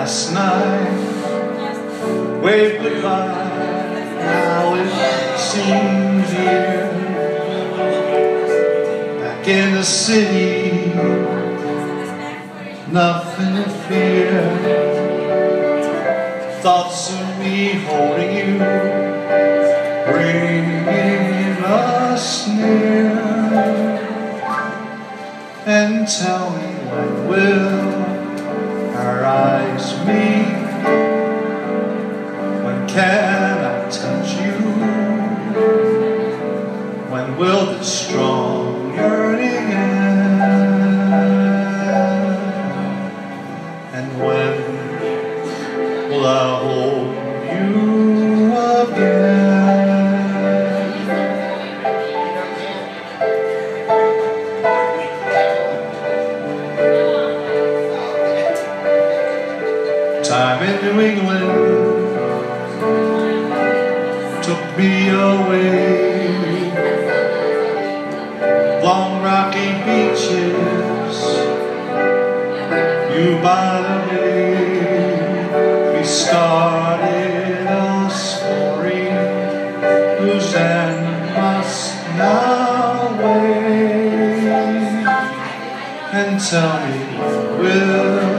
last night. Waved goodbye. Now it seems here. Back in the city, nothing to fear. Thoughts of me holding you, bringing us near, and tell me when will meet? When can I touch you? When will the strong yearning end? And when will I hold Time in New England took me away. Long rocky beaches, you by the bay. We started a story whose end must now wait. And tell me, will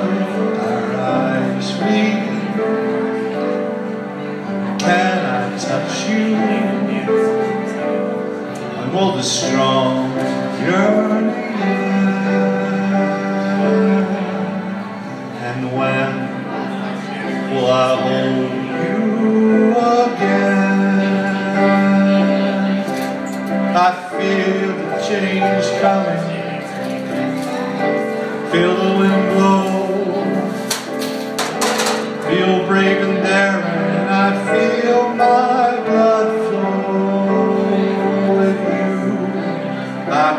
will the strong yearning? And when will I hold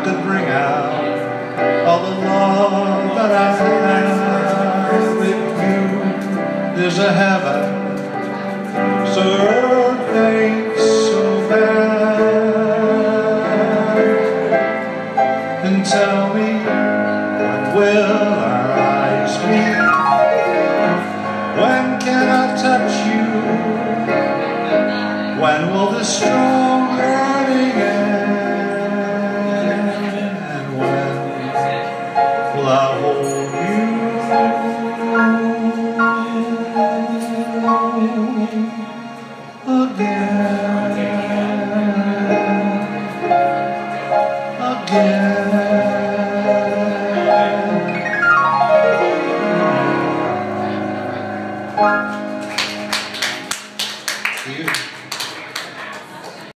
Could bring out All the love that I have With you There's a heaven So ain't so bad And tell me when will our eyes meet? When can I touch you? When will the strong Again. you.